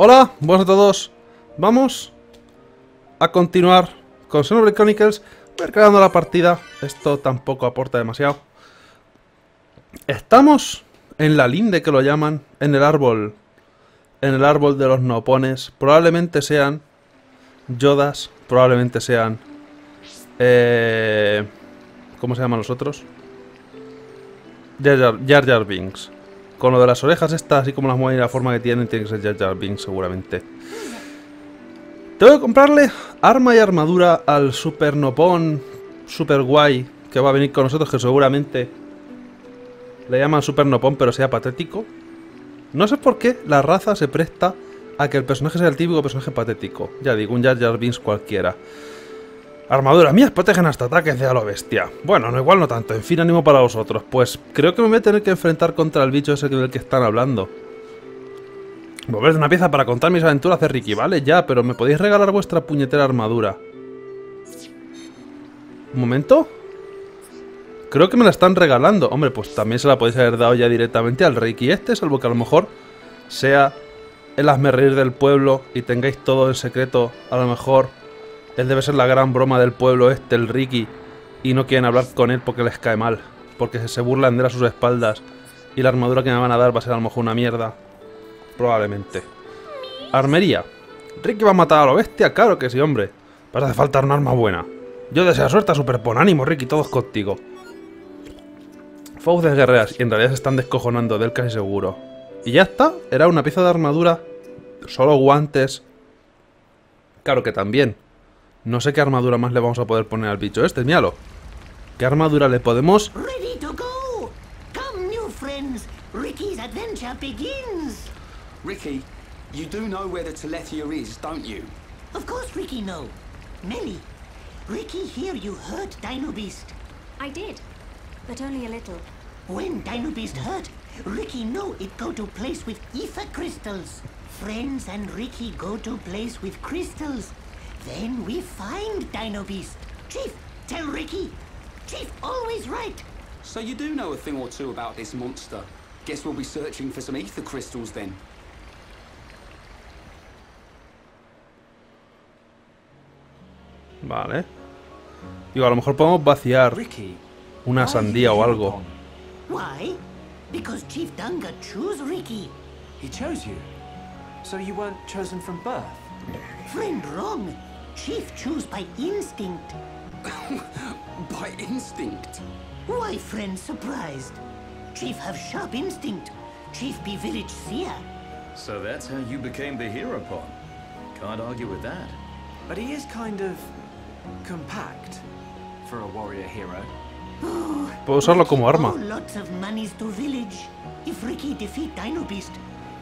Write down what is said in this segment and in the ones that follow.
Hola, buenas a todos. Vamos a continuar con Xenoblade Chronicles. Voy a ir creando la partida. Esto tampoco aporta demasiado. Estamos en la linde que lo llaman, en el árbol. En el árbol de los nopones. Probablemente sean Yodas, probablemente sean... Eh, ¿Cómo se llaman los otros? Jar, Jar Jar Binks. Con lo de las orejas estas, así como las mueven y la forma que tienen, tiene que ser Jar Jar seguramente. Tengo que comprarle arma y armadura al Super Nopón, super guay, que va a venir con nosotros, que seguramente le llaman Super Nopón, pero sea patético. No sé por qué la raza se presta a que el personaje sea el típico personaje patético. Ya digo, un Jar Jar cualquiera. Armaduras mías protegen hasta ataques de a lo bestia. Bueno, no igual no tanto. En fin, ánimo para vosotros. Pues creo que me voy a tener que enfrentar contra el bicho ese del que están hablando. Volver de una pieza para contar mis aventuras de Ricky, vale, ya, pero me podéis regalar vuestra puñetera armadura. Un momento. Creo que me la están regalando. Hombre, pues también se la podéis haber dado ya directamente al Ricky este, salvo que a lo mejor sea el asmerreír del pueblo y tengáis todo en secreto. A lo mejor él debe ser la gran broma del pueblo este, el Ricky, y no quieren hablar con él porque les cae mal, porque se burlan de él a sus espaldas, y la armadura que me van a dar va a ser a lo mejor una mierda. Probablemente. Armería. Ricky va a matar a lo bestia, claro que sí, hombre. Vas a hacer falta una arma buena. Yo deseo suerte a Superpon, ánimo, Ricky, todos contigo. Fauces guerreras, y en realidad se están descojonando de él casi seguro. Y ya está, era una pieza de armadura, solo guantes. Claro que también. No sé qué armadura más le vamos a poder poner al bicho este, míralo. ¿Qué armadura le podemos...? Ready to go! Come, new friends! Ricky's adventure begins! Ricky, you do know where the Telethia is, don't you? Of course Ricky know. Melly, Ricky hear you hurt Dino Beast. I did, but only a little. When Dino Beast hurt, Ricky know it go to place with ether crystals. Friends and Ricky go to place with crystals. Then we find Dino Beast. Chief, tell Ricky. Chief always right. So you do know a thing or two about this monster. Guess we'll be searching for some ether crystals then. Vale. Digo, a lo mejor podemos vaciar Ricky, una sandía o algo. Why? Because Chief Dunga chose Ricky. He chose you. So you weren't chosen from birth? Friend wrong. Chief choose by instinct. by instinct. Why friend surprised? Chief have sharp instinct. Chief be village seer. So that's how you became the hero pawn. Can't argue with that. But he is kind of compact for a warrior hero. Oh, Puedo usarlo como arma. Oh, lots of monies to village. If Ricky defeat Dino Beast,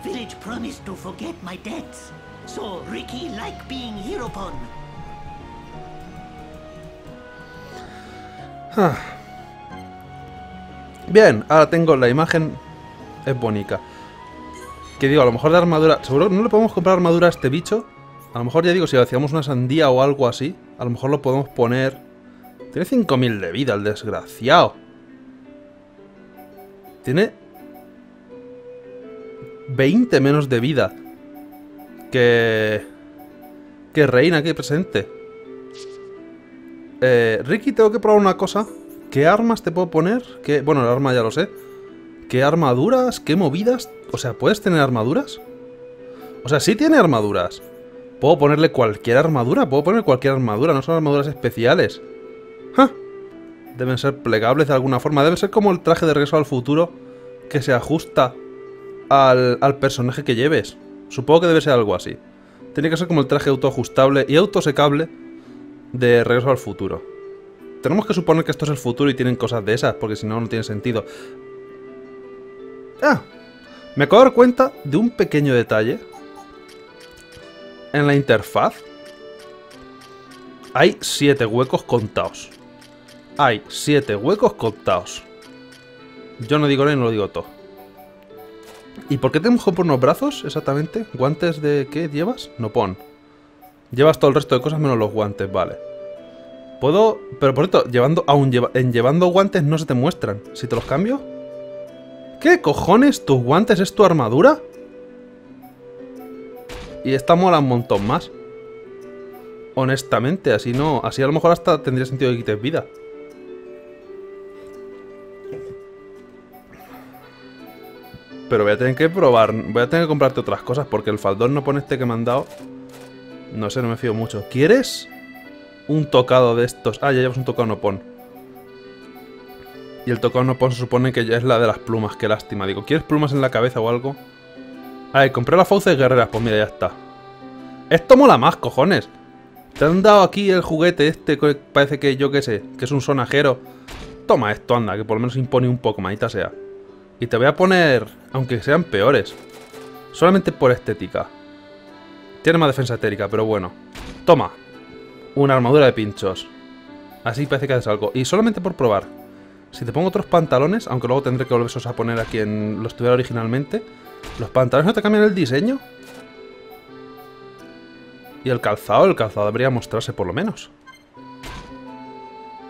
village promise to forget my debts. So Ricky like being hero pawn. Bien, ahora tengo la imagen. Es bonita. Que digo, a lo mejor de armadura. Seguro no le podemos comprar armadura a este bicho. A lo mejor ya digo, si hacíamos una sandía o algo así, a lo mejor lo podemos poner. Tiene 5000 de vida, el desgraciado. Tiene 20 menos de vida que. que Reina aquí presente. Eh, Ricky, tengo que probar una cosa. ¿Qué armas te puedo poner? ¿Qué... Bueno, el arma ya lo sé. ¿Qué armaduras? ¿Qué movidas? O sea, ¿puedes tener armaduras? O sea, sí tiene armaduras. Puedo ponerle cualquier armadura. Puedo poner cualquier armadura. No son armaduras especiales. ¡Ja! Deben ser plegables de alguna forma. Debe ser como el traje de regreso al futuro que se ajusta al, al personaje que lleves. Supongo que debe ser algo así. Tiene que ser como el traje autoajustable y autosecable de Regreso al Futuro. Tenemos que suponer que esto es el futuro y tienen cosas de esas, porque si no, no tiene sentido. Ah, me acabo de dar cuenta de un pequeño detalle. En la interfaz hay siete huecos contados. Hay siete huecos contados. Yo no digo nada y no lo digo todo. ¿Y por qué tenemos que poner unos brazos exactamente? ¿Guantes de qué llevas? No pon. Llevas todo el resto de cosas menos los guantes, vale. Puedo... Pero por cierto, llevando, aún en llevando guantes no se te muestran. Si te los cambio... ¿Qué cojones? ¿Tus guantes es tu armadura? Y esta mola un montón más. Honestamente, así no. Así a lo mejor hasta tendría sentido que quites vida. Pero voy a tener que probar. Voy a tener que comprarte otras cosas porque el faldón no pone este que me han dado. No sé, no me fío mucho. ¿Quieres un tocado de estos? Ah, ya llevas un tocado no pon. Y el tocado no pon se supone que ya es la de las plumas. Qué lástima. Digo, ¿quieres plumas en la cabeza o algo? Ay, compré las fauces guerreras. Pues mira, ya está. Esto mola más, cojones. Te han dado aquí el juguete este que parece que yo qué sé, que es un sonajero. Toma esto, anda, que por lo menos impone un poco, manita sea. Y te voy a poner, aunque sean peores, solamente por estética. Tiene más defensa etérica, pero bueno. Toma, una armadura de pinchos. Así parece que haces algo. Y solamente por probar. Si te pongo otros pantalones, aunque luego tendré que volverlos a poner a quien los tuviera originalmente, ¿los pantalones no te cambian el diseño? Y el calzado, el calzado debería mostrarse por lo menos.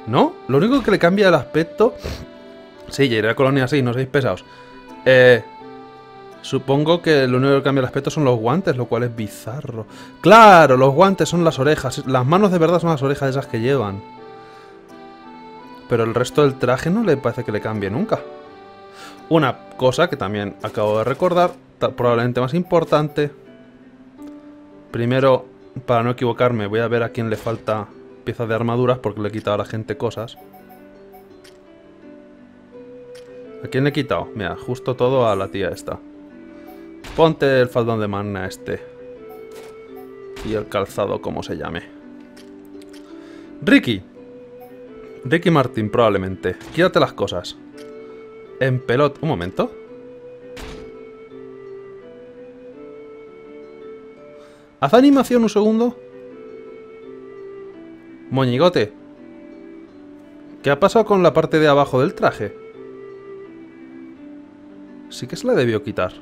¿No? Lo único que le cambia el aspecto... Sí, ya iré a Colonia 6, no seáis pesados. Eh... Supongo que lo único que cambia el aspecto son los guantes, lo cual es bizarro. ¡Claro! Los guantes son las orejas. Las manos de verdad son las orejas esas que llevan. Pero el resto del traje no le parece que le cambie nunca. Una cosa que también acabo de recordar, probablemente más importante. Primero, para no equivocarme, voy a ver a quién le falta piezas de armaduras porque le he quitado a la gente cosas. ¿A quién le he quitado? Mira, justo todo a la tía esta. Ponte el faldón de manna este. Y el calzado, como se llame. Ricky. Ricky Martin, probablemente. Quírate las cosas. En pelot... Un momento. Haz animación un segundo. Moñigote. ¿Qué ha pasado con la parte de abajo del traje? Sí que se la debió quitar.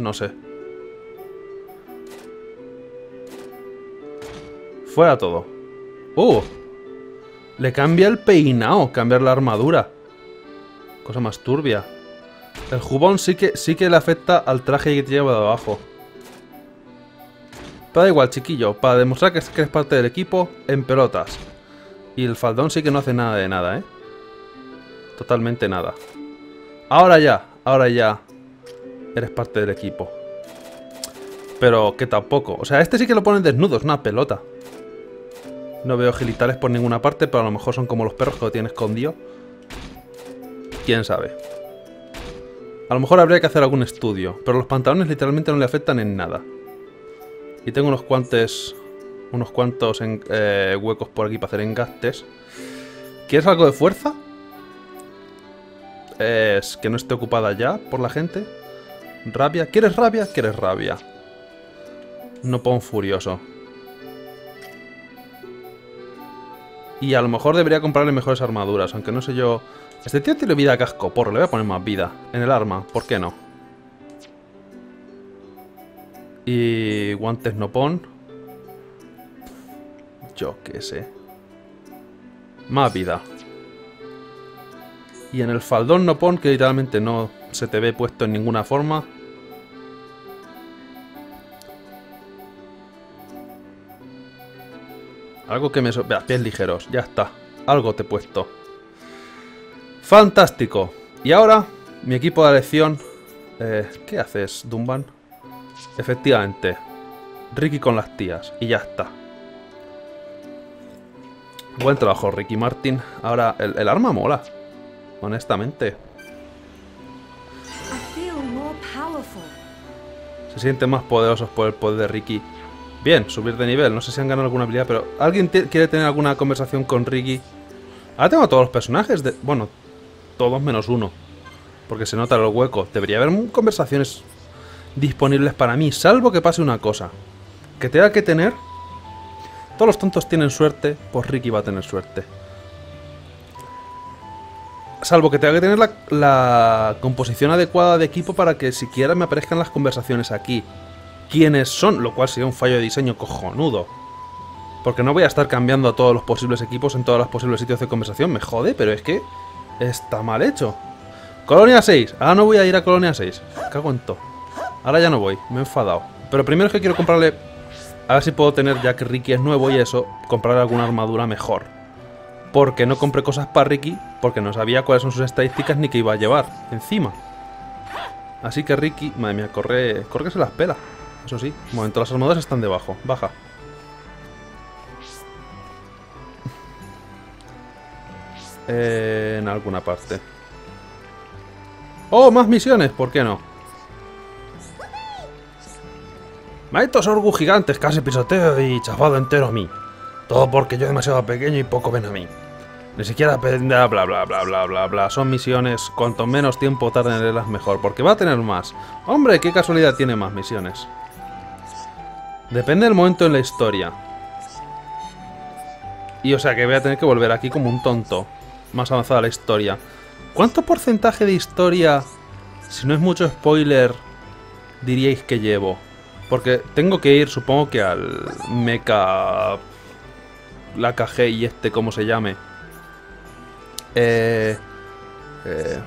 No sé. Fuera todo. ¡Uh! Le cambia el peinado, cambiar la armadura. Cosa más turbia. El jubón sí que, sí que le afecta al traje que te lleva de abajo. Da igual, chiquillo. Para demostrar que eres parte del equipo, en pelotas. Y el faldón sí que no hace nada de nada, ¿eh? Totalmente nada. Ahora ya, ahora ya eres parte del equipo. Pero que tampoco. O sea, este sí que lo ponen desnudo, es una pelota. No veo genitales por ninguna parte, pero a lo mejor son como los perros que lo tienen escondido. Quién sabe. A lo mejor habría que hacer algún estudio, pero los pantalones literalmente no le afectan en nada. Y tengo unos cuantos, unos cuantos eh, huecos por aquí para hacer engastes. ¿Quieres algo de fuerza? Es que no esté ocupada ya por la gente. Rabia. ¿Quieres rabia? ¿Quieres rabia? No pon furioso. Y a lo mejor debería comprarle mejores armaduras, aunque no sé yo... Este tío tiene vida a casco, porro, le voy a poner más vida. En el arma, ¿por qué no? Y guantes no pon. Yo qué sé. Más vida. Y en el faldón no pon, que literalmente no se te ve puesto en ninguna forma. Algo que me... Vea, pies ligeros, ya está. Algo te he puesto. Fantástico. Y ahora, mi equipo de elección... Eh, ¿Qué haces, Dumban? Efectivamente. Ricky con las tías. Y ya está. Buen trabajo, Ricky Martin. Ahora, el, el arma mola. Honestamente. Se sienten más poderosos por el poder de Ricky. Bien, subir de nivel. No sé si han ganado alguna habilidad, pero... ¿Alguien quiere tener alguna conversación con Ricky? Ahora tengo a todos los personajes de... Bueno, todos menos uno. Porque se nota el hueco. Debería haber conversaciones disponibles para mí, salvo que pase una cosa. Que tenga que tener... Todos los tontos tienen suerte, pues Ricky va a tener suerte. Salvo que tenga que tener la, composición adecuada de equipo para que siquiera me aparezcan las conversaciones aquí. ¿Quiénes son? Lo cual sería un fallo de diseño cojonudo. Porque no voy a estar cambiando a todos los posibles equipos en todos los posibles sitios de conversación. Me jode, pero es que está mal hecho. Colonia 6. Ahora no voy a ir a Colonia 6. Cago en. Ahora ya no voy. Me he enfadado. Pero primero es que quiero comprarle... A ver si puedo tener, ya que Ricky es nuevo y eso, comprarle alguna armadura mejor. Porque no compré cosas para Ricky, porque no sabía cuáles son sus estadísticas ni qué iba a llevar encima. Así que Ricky, madre mía, corre, corre que se las pela. Eso sí, un momento, las armaduras están debajo. Baja. En alguna parte. ¡Oh, más misiones! ¿Por qué no? Maitos orgu gigantes, casi pisoteo y chafado entero a mí. Todo porque yo demasiado pequeño y poco ven a mí. Ni siquiera bla bla bla bla bla bla bla. Son misiones, cuanto menos tiempo tarden en leerlas mejor, porque va a tener más. Hombre, qué casualidad tiene más misiones. Depende del momento en la historia. Y o sea que voy a tener que volver aquí como un tonto. Más avanzada la historia. ¿Cuánto porcentaje de historia, si no es mucho spoiler, diríais que llevo? Porque tengo que ir, supongo que al mecha... La KG y este, como se llame. Eh... Eh...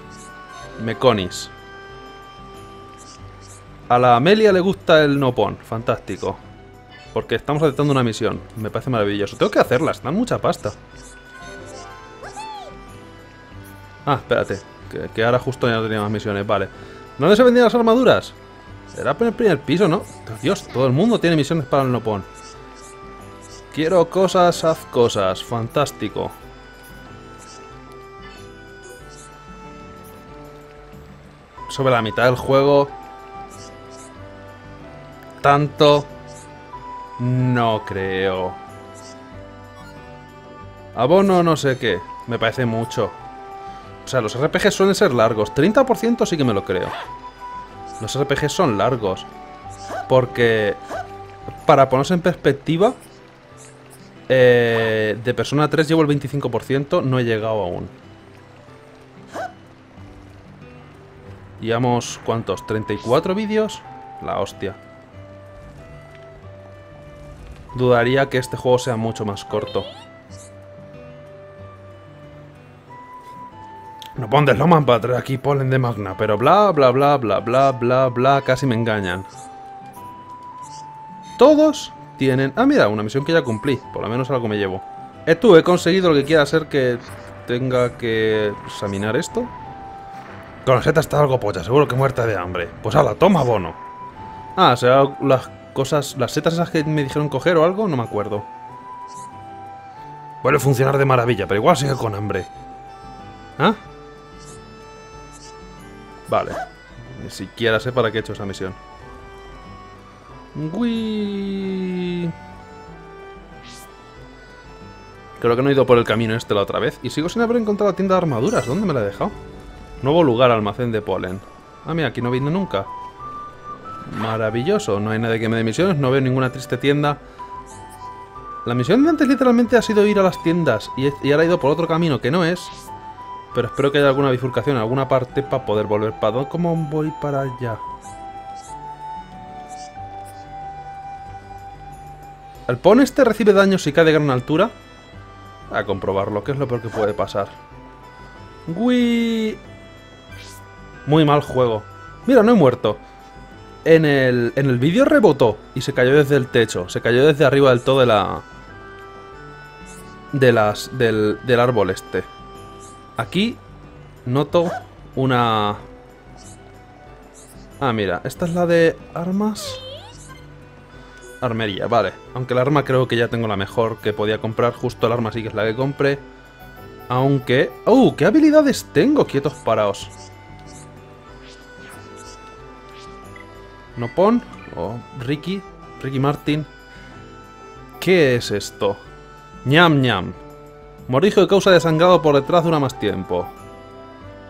Meconis. A la Amelia le gusta el Nopon. Fantástico. Porque estamos aceptando una misión. Me parece maravilloso. Tengo que hacerlas. Dan mucha pasta. Ah, espérate. Que, ahora justo ya no tenía más misiones. Vale. ¿Dónde se vendían las armaduras? Era en el primer piso, ¿no? Dios, todo el mundo tiene misiones para el Nopon. Quiero cosas, haz cosas. Fantástico. Sobre la mitad del juego. Tanto no creo. Abono no sé qué. Me parece mucho. O sea, los RPGs suelen ser largos. 30% sí que me lo creo. Los RPGs son largos. Porque... Para ponerse en perspectiva... Eh, de Persona 3 llevo el 25%. No he llegado aún. Llevamos... ¿Cuántos? ¿34 vídeos? La hostia. Dudaría que este juego sea mucho más corto. No pones Loman para aquí polen de magna, pero bla bla bla bla bla bla bla casi me engañan. Todos tienen... Ah, mira, una misión que ya cumplí. Por lo menos algo me llevo. Tú, he conseguido lo que quiera ser que tenga que examinar esto. Con la seta está algo pocha, seguro que muerta de hambre. Pues hala, toma bono. Ah, será las cosas... Las setas esas que me dijeron coger o algo, no me acuerdo. Puede funcionar de maravilla, pero igual sigue con hambre. ¿Ah? Vale. Ni siquiera sé para qué he hecho esa misión. Creo que no he ido por el camino este la otra vez. Y sigo sin haber encontrado la tienda de armaduras. ¿Dónde me la he dejado? Nuevo lugar, almacén de polen. Ah, mira, aquí no vine nunca. Maravilloso. No hay nadie que me dé misiones. No veo ninguna triste tienda. La misión de antes literalmente ha sido ir a las tiendas. Y, y ahora he ido por otro camino que no es. Pero espero que haya alguna bifurcación en alguna parte para poder volver para dónde. ¿Cómo voy para allá? ¿El pon este recibe daño si cae de gran altura? A comprobarlo, que es lo peor que puede pasar. Uy. Muy mal juego. Mira, no he muerto. En el, en el vídeo rebotó y se cayó desde el techo. Se cayó desde arriba del todo de la... De las... Del, del árbol este. Aquí noto una... Ah, mira, esta es la de armas. Armería, vale. Aunque el arma creo que ya tengo la mejor que podía comprar. Justo el arma sí que es la que compré. Aunque... ¡Oh! ¿Qué habilidades tengo? Quietos paraos. Nopon o Ricky, Ricky Martin. ¿Qué es esto? ñam ñam. Morijo de causa de sangrado por detrás dura más tiempo.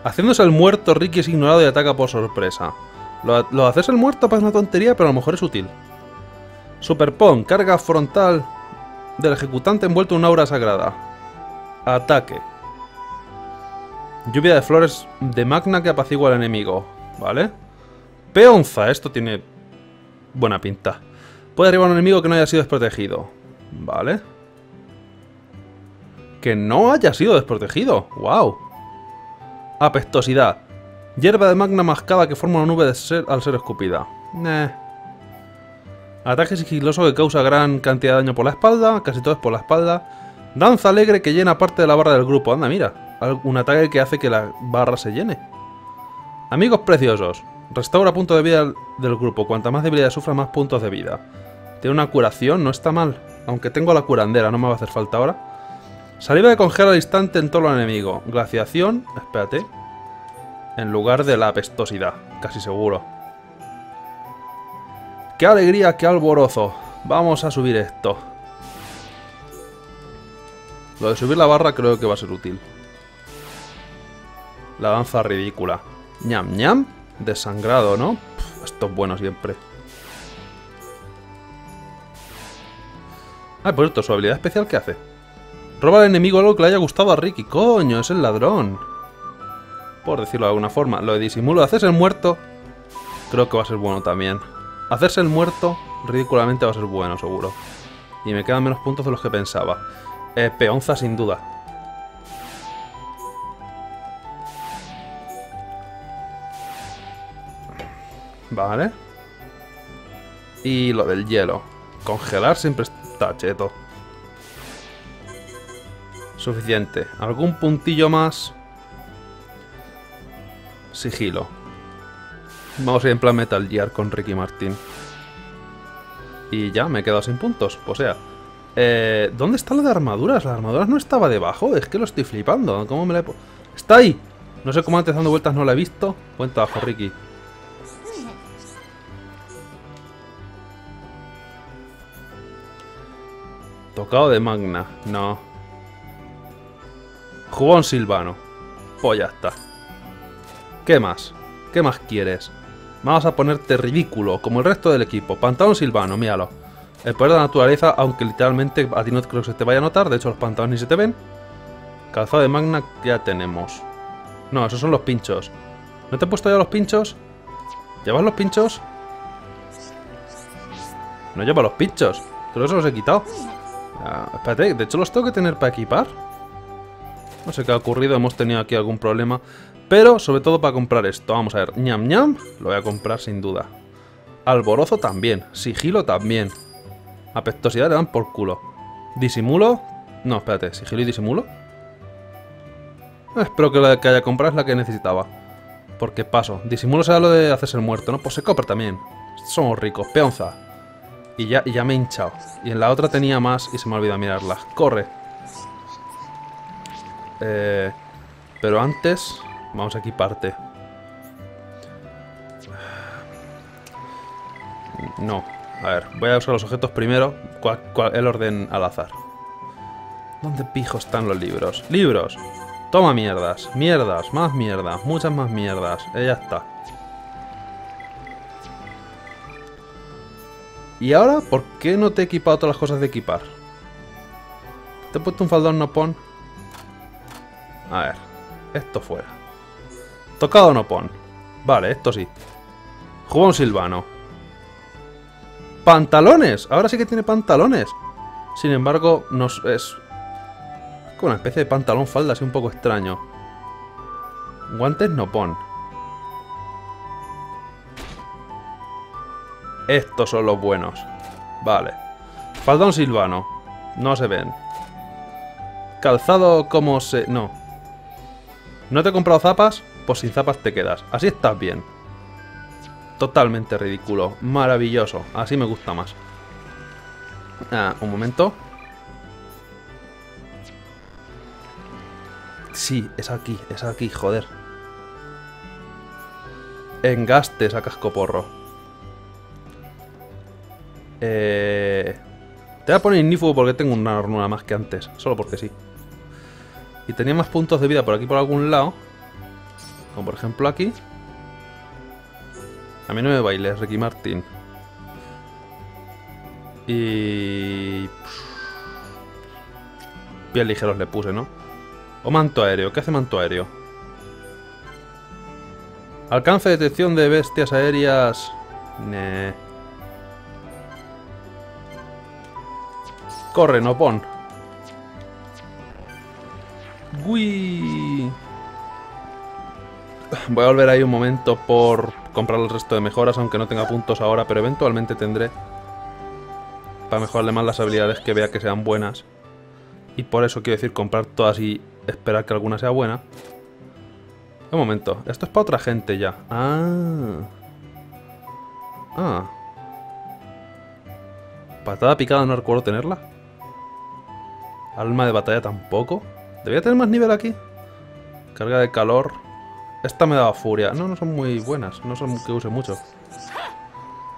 Haciéndose el muerto, Ricky es ignorado y ataca por sorpresa. Lo, de hacerse el muerto parece una tontería, pero a lo mejor es útil. Superpon, carga frontal del ejecutante envuelto en una aura sagrada. Ataque. Lluvia de flores de magna que apacigua al enemigo. ¿Vale? Peonza, esto tiene buena pinta. Puede arribar a un enemigo que no haya sido desprotegido. ¿Vale? que no haya sido desprotegido. ¡Wow! Apestosidad. Hierba de magna mascada que forma una nube de ser al ser escupida. Nah. Ataque sigiloso que causa gran cantidad de daño por la espalda, casi todo es por la espalda. Danza alegre que llena parte de la barra del grupo. Anda, mira. Un ataque que hace que la barra se llene. Amigos preciosos. Restaura punto de vida del- del grupo. Cuanta más debilidad sufra, más puntos de vida. Tiene una curación, no está mal. Aunque tengo la curandera, no me va a hacer falta ahora. Saliva de congelar al instante en todo el enemigo. Glaciación, espérate. En lugar de la apestosidad, casi seguro. ¡Qué alegría, qué alborozo! Vamos a subir esto. Lo de subir la barra creo que va a ser útil. La danza ridícula. ñam ñam. Desangrado, ¿no? Esto es bueno siempre. Ah, por esto, su habilidad especial, ¿qué hace? Roba al enemigo algo que le haya gustado a Ricky. Coño, es el ladrón. Por decirlo de alguna forma. Lo de disimulo de hacerse el muerto. Creo que va a ser bueno también. Hacerse el muerto, ridículamente va a ser bueno, seguro. Y me quedan menos puntos de los que pensaba. Eh, peonza, sin duda. Vale. Y lo del hielo. Congelar siempre está cheto. Suficiente. ¿Algún puntillo más? Sigilo. Vamos a ir en plan Metal Gear con Ricky Martin. Y ya, me he quedado sin puntos. O sea, eh, ¿dónde está lo de armaduras? ¿Las armaduras no estaba debajo? Es que lo estoy flipando. ¿Cómo me la he ¡Está ahí! No sé cómo antes dando vueltas no la he visto. Buen trabajo, Ricky. Tocado de magna. No. Jugón silvano. Pues ya está. ¿Qué más? ¿Qué más quieres? Vamos a ponerte ridículo, como el resto del equipo. Pantalón silvano, míralo. El poder de la naturaleza, aunque literalmente a ti no creo que se te vaya a notar. De hecho, los pantalones ni se te ven. Calzado de magna ya tenemos. No, esos son los pinchos. ¿No te he puesto ya los pinchos? ¿Llevas los pinchos? No lleva los pinchos. Creo que se los he quitado. Espérate, de hecho los tengo que tener para equipar. No sé qué ha ocurrido, hemos tenido aquí algún problema. Pero sobre todo para comprar esto. Vamos a ver, ñam ñam, lo voy a comprar sin duda. Alborozo también, sigilo también. Apestosidad le dan por culo. Disimulo. No, espérate, sigilo y disimulo. Eh, espero que la que haya comprado es la que necesitaba. Porque paso. Disimulo será lo de hacerse el muerto, ¿no? Pues se compra también. Somos ricos, peonza. Y ya, y ya me he hinchado. Y en la otra tenía más y se me ha olvidado mirarlas. Corre. Eh, pero antes, vamos a equiparte. No. A ver, voy a usar los objetos primero. ¿Cuál, cuál- el orden al azar. ¿Dónde pijo están los libros? ¡Libros! Toma mierdas, mierdas, más mierdas, muchas más mierdas. Eh, ya está. ¿Y ahora por qué no te he equipado todas las cosas de equipar? ¿Te he puesto un faldón no pon? A ver, esto fuera. Tocado no pon. Vale, esto sí. Jugón silvano. ¡Pantalones! Ahora sí que tiene pantalones. Sin embargo, nos es con una especie de pantalón falda así un poco extraño. Guantes no pon. Estos son los buenos. Vale. Faldón silvano. No se ven. Calzado como se... No. ¿No te he comprado zapas? Pues sin zapas te quedas. Así estás bien. Totalmente ridículo. Maravilloso. Así me gusta más. Ah, un momento. Sí, es aquí, es aquí, joder. Engastes a cascoporro. Eh... Te voy a poner ignífugo porque tengo una hornura más que antes. Solo porque sí. Y tenía más puntos de vida por aquí por algún lado. Como por ejemplo aquí. A mí no me bailes, Ricky Martin. Y... Pies ligeros le puse, ¿no? O manto aéreo. ¿Qué hace manto aéreo? Alcance de detección de bestias aéreas... Nah. Corre, no pon. Uy. Voy a volver ahí un momento por comprar el resto de mejoras, aunque no tenga puntos ahora, pero eventualmente tendré. Para mejorarle más las habilidades que vea que sean buenas. Y por eso quiero decir comprar todas y esperar que alguna sea buena. Un momento, esto es para otra gente ya. Ah. Ah. Patada picada no recuerdo tenerla. Alma de batalla tampoco. ¿Debería tener más nivel aquí? Carga de calor. Esta me daba furia. No, no son muy buenas. No son que use mucho.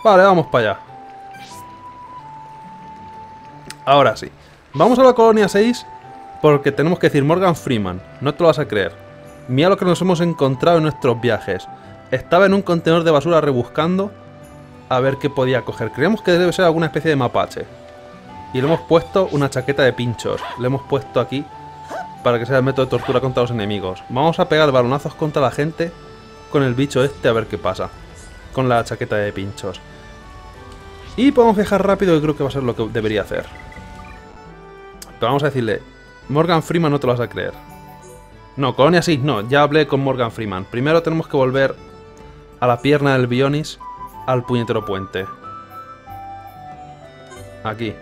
Vale, vamos para allá. Ahora sí. Vamos a la colonia 6 porque tenemos que decir Morgan Freeman. No te lo vas a creer. Mira lo que nos hemos encontrado en nuestros viajes. Estaba en un contenedor de basura rebuscando a ver qué podía coger. Creemos que debe ser alguna especie de mapache. Y le hemos puesto una chaqueta de pinchos. Le hemos puesto aquí para que sea el método de tortura contra los enemigos. Vamos a pegar balonazos contra la gente con el bicho este a ver qué pasa. Con la chaqueta de pinchos. Y podemos viajar rápido y creo que va a ser lo que debería hacer. Pero vamos a decirle, Morgan Freeman no te lo vas a creer. No, Colonia 6 no, ya hablé con Morgan Freeman. Primero tenemos que volver a la pierna del Bionis al puñetero puente. Aquí.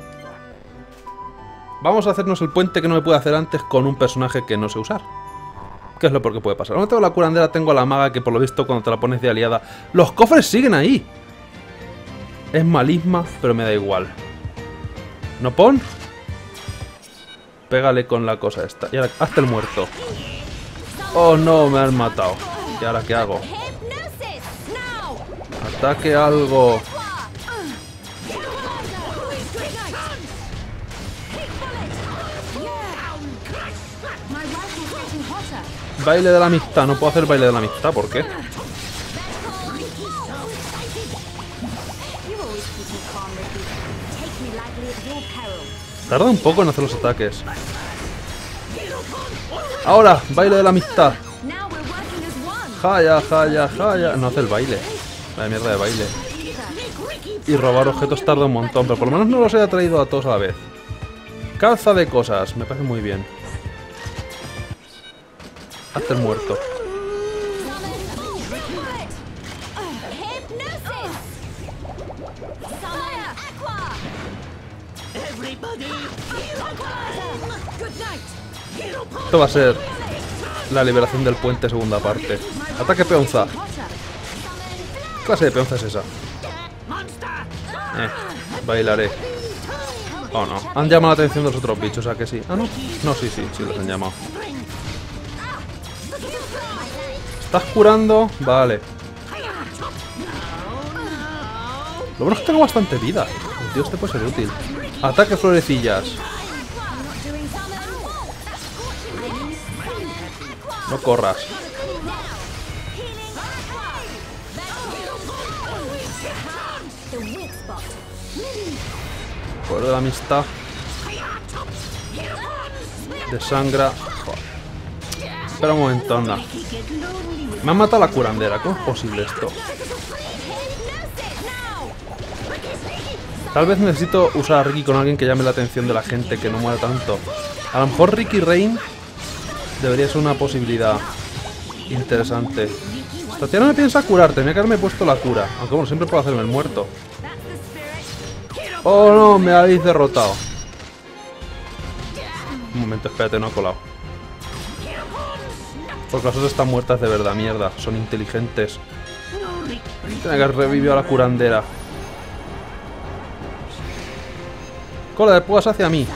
Vamos a hacernos el puente que no me pude hacer antes con un personaje que no sé usar. ¿Qué es lo peor que puede pasar? No tengo la curandera, tengo a la maga que por lo visto cuando te la pones de aliada... ¡Los cofres siguen ahí! Es malisma, pero me da igual. ¿No pon? Pégale con la cosa esta. Y ahora, hazte el muerto. Oh no, me han matado. ¿Y ahora qué hago? Ataque algo. Baile de la amistad. No puedo hacer baile de la amistad. ¿Por qué? Tarda un poco en hacer los ataques. Ahora, baile de la amistad. Jaya, jaya, jaya. No hace el baile. La mierda de baile. Y robar objetos tarda un montón, pero por lo menos no los he traído a todos a la vez. Calza de cosas, me parece muy bien. Hazte el muerto. Esto va a ser la liberación del puente segunda parte. Ataque peonza. ¿Qué clase de peonza es esa? Eh, bailaré. Oh no. Han llamado la atención de los otros bichos, ¿a que sí? Ah, no. No, sí, sí, sí los han llamado. ¿Estás curando? Vale. Lo bueno es que tengo bastante vida. El tío este puede ser útil. Ataque florecillas. No corras. Poder de la amistad. Desangra. Joder. Espera un momento, anda. Me han matado la curandera. ¿Cómo es posible esto? Tal vez necesito usar a Ricky con alguien que llame la atención de la gente, que no muera tanto. A lo mejor Ricky Rain debería ser una posibilidad interesante. No me piensa curar, tenía que haberme puesto la cura. Aunque bueno, siempre puedo hacerme el muerto. Oh no, me habéis derrotado. Un momento, espérate, no ha colado. Porque las otras están muertas de verdad, mierda. Son inteligentes. Tiene que revivido a la curandera. Cola de púas hacia mí.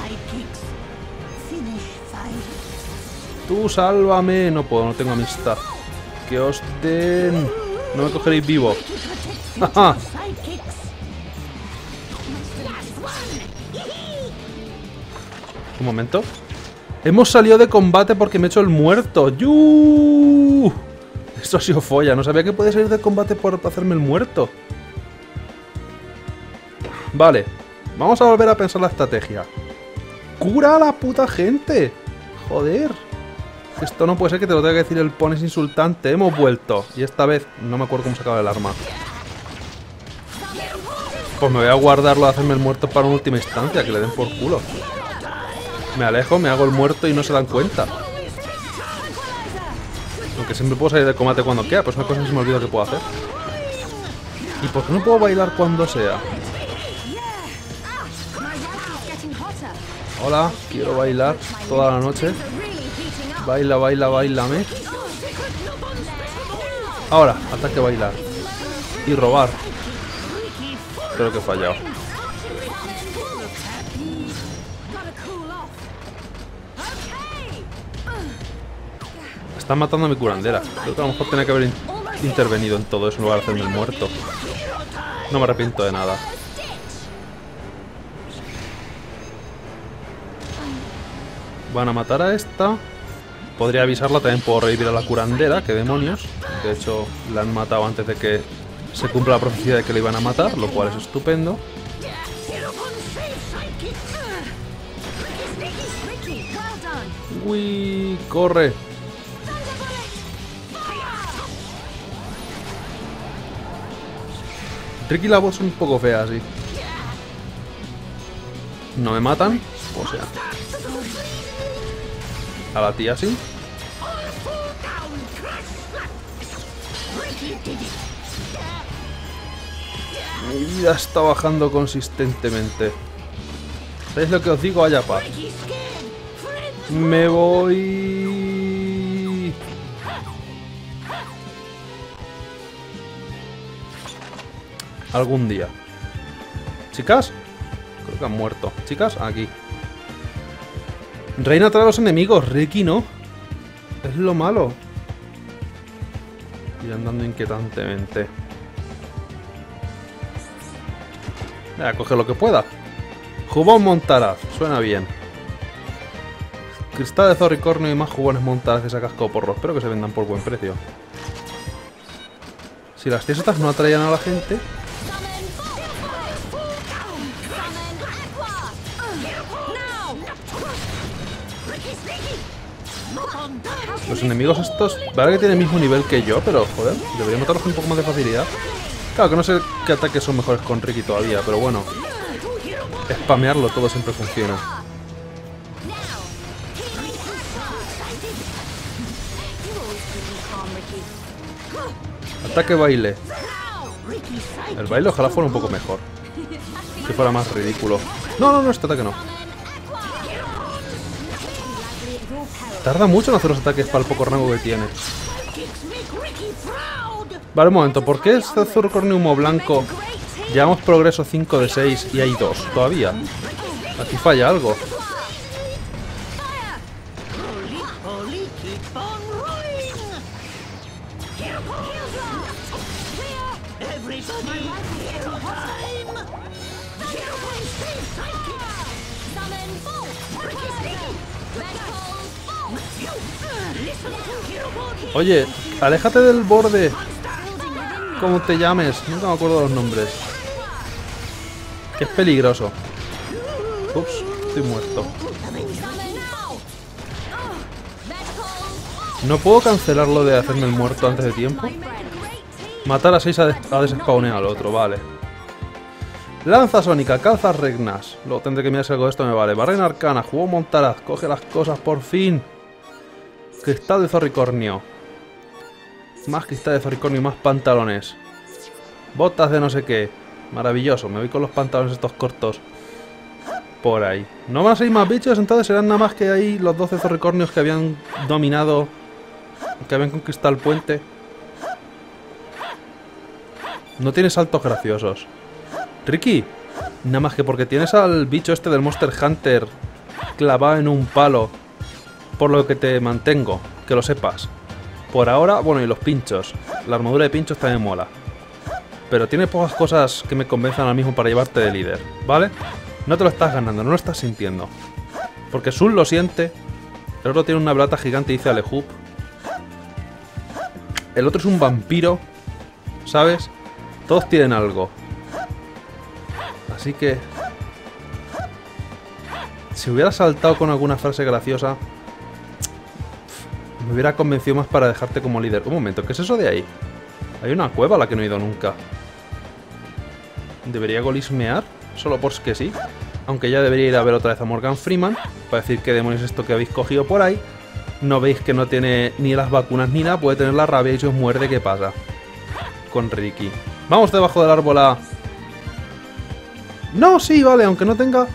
Tú sálvame. No puedo, no tengo amistad. Que os den. No me cogeréis vivo. ¡Jaja! Un momento. Hemos salido de combate porque me he hecho el muerto. ¡Yu! Esto ha sido folla. No sabía que podía salir de combate por hacerme el muerto. Vale. Vamos a volver a pensar la estrategia. ¡Cura a la puta gente! Joder. Esto no puede ser que te lo tenga que decir el pones insultante. Hemos vuelto. Y esta vez no me acuerdo cómo se acaba el arma. Pues me voy a guardarlo de hacerme el muerto para una última instancia. Que le den por culo. Me alejo, me hago el muerto y no se dan cuenta. porque siempre puedo salir de combate cuando quiera, pero es una cosa que se me olvida que puedo hacer. ¿Y por qué no puedo bailar cuando sea? Hola, quiero bailar toda la noche. Baila, baila, bailame. Ahora, ataque bailar. Y robar. Creo que he fallado. Están matando a mi curandera. Creo que a lo mejor tenía que haber in- intervenido en todo eso en lugar de hacerme el muerto. No me arrepiento de nada. Van a matar a esta. Podría avisarla, también puedo revivir a la curandera, que demonios. De hecho, la han matado antes de que se cumpla la profecía de que le iban a matar, lo cual es estupendo. Uy, corre. Ricky la voz es un poco fea, sí. No me matan, o sea. A la tía sí. Mi vida está bajando consistentemente. ¿Sabéis lo que os digo? Allá paz. Me voy. Algún día. Chicas, creo que han muerto. Chicas, aquí. Reina trae a los enemigos, Ricky no. Es lo malo. Y andando inquietantemente. Venga, coge lo que pueda. Jubón Montaraz, suena bien. Cristal de Zorricornio y más jugones Montaraz de esa casco porro. Espero que se vendan por buen precio. Si las tiesetas no atraían a la gente, los enemigos estos, vale que tienen el mismo nivel que yo, pero joder, debería matarlos con un poco más de facilidad. Claro que no sé qué ataques son mejores con Ricky todavía, pero bueno. Spamearlo todo siempre funciona. Ataque baile. El baile ojalá fuera un poco mejor. Que fuera más ridículo. No, no, no, este ataque no. Tarda mucho en hacer los ataques para el poco rango que tiene. Vale, un momento. ¿Por qué este Zurcorni humo blanco? Llevamos progreso 5 de 6 y hay 2 todavía. Aquí falla algo. Oye, aléjate del borde. Como te llames. Nunca me acuerdo los nombres. Es peligroso. Ups, estoy muerto. ¿No puedo cancelar lo de hacerme el muerto antes de tiempo? Matar a 6 a, des al otro, vale. Lanza sónica, calzas regnas. Luego tendré que mirar si algo de esto me vale. Barrena arcana, juego montaraz, coge las cosas por fin. Cristal de zorricornio. Más cristal de zorricornio y más pantalones. Botas de no sé qué. Maravilloso, me voy con los pantalones estos cortos. Por ahí. No van a salir más bichos, entonces serán nada más que ahí los 12 zorricornios que habían dominado. Que habían conquistado el puente. No tiene saltos graciosos. Ricky, nada más que porque tienes al bicho este del Monster Hunter clavado en un palo. Por lo que te mantengo, que lo sepas. Por ahora, bueno, y los pinchos. La armadura de pinchos también mola. Pero tiene pocas cosas que me convenzan ahora mismo para llevarte de líder, ¿vale? No te lo estás ganando, no lo estás sintiendo. Porque Sul lo siente. El otro tiene una plata gigante y dice Alejup. El otro es un vampiro. ¿Sabes? Todos tienen algo. Así que... Si hubiera saltado con alguna frase graciosa... Me hubiera convencido más para dejarte como líder. Un momento, ¿qué es eso de ahí? Hay una cueva a la que no he ido nunca. ¿Debería golismear? Solo por que sí. Aunque ya debería ir a ver otra vez a Morgan Freeman. Para decir qué demonios es esto que habéis cogido por ahí. No veis que no tiene ni las vacunas ni nada, puede tener la rabia y si os muerde, ¿qué pasa? Con Ricky. Vamos debajo del árbol a... No, sí, vale, aunque no tenga...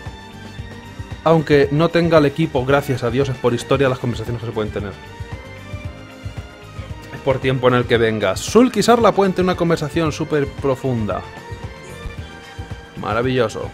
Aunque no tenga el equipo, gracias a Dios, es por historia las conversaciones que se pueden tener. Por tiempo en el que vengas. Sulk y Sarla pueden tener una conversación súper profunda. Maravilloso.